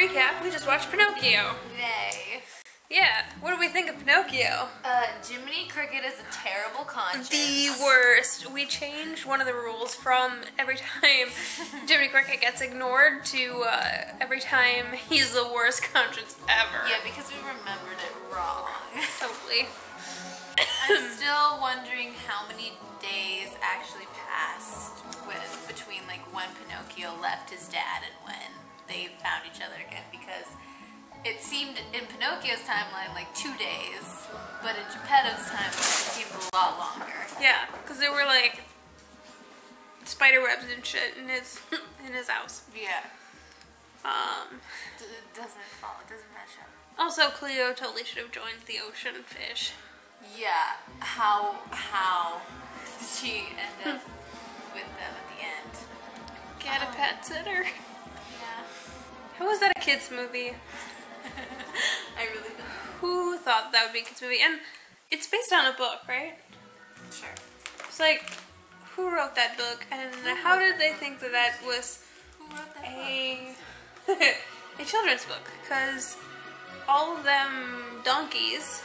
recap, we just watched Pinocchio. Yay. Yeah, what do we think of Pinocchio? Uh, Jiminy Cricket is a terrible conscience. The worst. We changed one of the rules from every time Jiminy Cricket gets ignored to uh, every time he's the worst conscience ever. Yeah, because we remembered it wrong. Totally. I'm still wondering how many days actually passed when, between like when Pinocchio left his dad and when they found each other again because it seemed in Pinocchio's timeline like two days, but in Geppetto's timeline it seemed a lot longer. Yeah, because there were like spider webs and shit in his in his house. Yeah, Um, D- it doesn't fall, it doesn't match up. also, Cleo totally should have joined the ocean fish. Yeah, how how did she end up with them at the end? Get a pet sitter. How was that a kids movie? I really don't. Who thought that would be a kids movie? And it's based on a book, right? Sure. It's like, who wrote that book, and how did they think that that was Who wrote that a a children's book? Because all of them donkeys,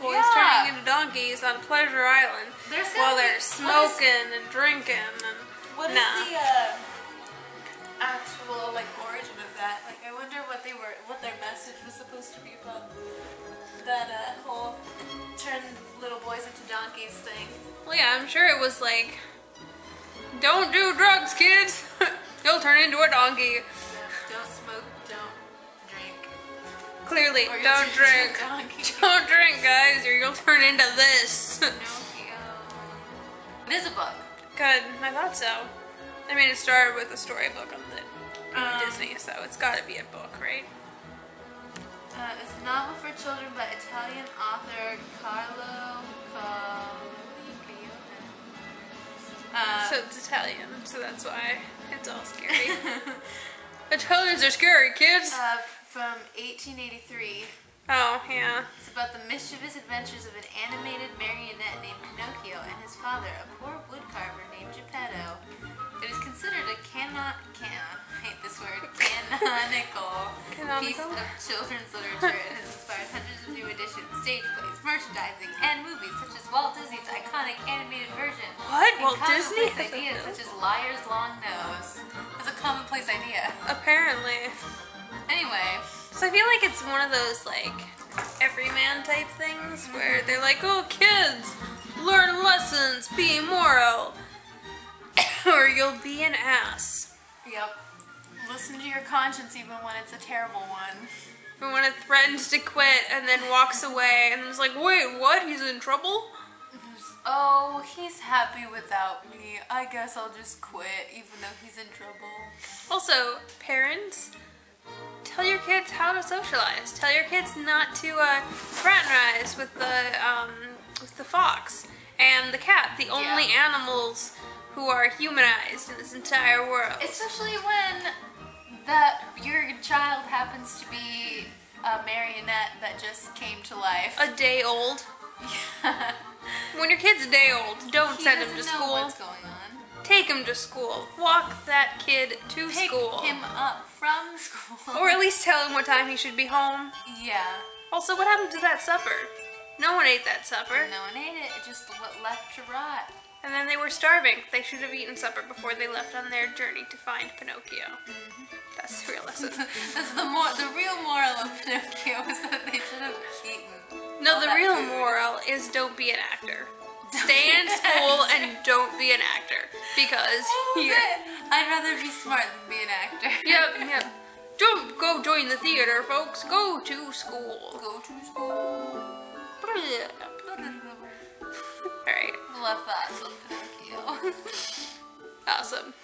boys Yeah. turning into donkeys on Pleasure Island, There's while they're smoking and drinking and What is nah. the uh, actual like origin of that? Like, I wonder what they were, what their message was supposed to be about that uh, whole turn little boys into donkeys thing. Well, yeah, I'm sure it was like, don't do drugs, kids. You'll turn into a donkey. Don't smoke, don't drink. Clearly, don't drink. Don't drink, guys, or you'll turn into this. Pinocchio. It is a book. Good, I thought so. I mean, it started with a storybook on the on Um, Disney, so it's got to be a book, right? Uh, it's a novel for children by Italian author Carlo. Uh, so it's Italian, so that's why it's all scary. Italians are scary, kids. uh, from 1883. oh yeah. It's about the mischievous adventures of an animated marionette named Pinocchio and his father, a poor woodcarver named Geppetto. It is considered a cannot can I hate this word canonical piece of children's literature and has inspired hundreds of new editions, stage plays, merchandising, and movies such as Walt Disney's iconic animated version. What? And Walt Disney? commonplace ideas such as Liar's Long Nose. That's a commonplace idea. Apparently. So I feel like it's one of those like everyman type things where mm-hmm. they're like, "Oh, kids, learn lessons, be moral, or you'll be an ass." yep. Listen to your conscience even when it's a terrible one. But when it threatens to quit and then walks away, and it's like, "Wait, what? He's in trouble?" Mm-hmm. Oh, he's happy without me. I guess I'll just quit, even though he's in trouble. Also, parents, tell your kids how to socialize. Tell your kids not to uh, fraternize with the um, with the fox and the cat, the only Yeah. animals who are humanized in this entire world. Especially when that your child happens to be a marionette that just came to life. a day old. Yeah. When your kid's a day old, don't he send him to school. What's going on. Take him to school. Walk that kid to Pick school. him up from school. Or at least tell him what time he should be home. yeah. Also, what happened to that supper? No one ate that supper. No one ate it. It just le- left to rot. And then they were starving. They should have eaten supper before they left on their journey to find Pinocchio. Mm-hmm. That's the real lesson. That's the more the real moral of Pinocchio is that they should have eaten. No, the real food. moral is don't be an actor. Don't Stay in school don't be an actor. Because oh, you're, it? I'd rather be smart than be an actor. Yep, yep. Don't go join the theater, folks. Go to school. Go to school. Alright, Love that of Pinocchio. awesome.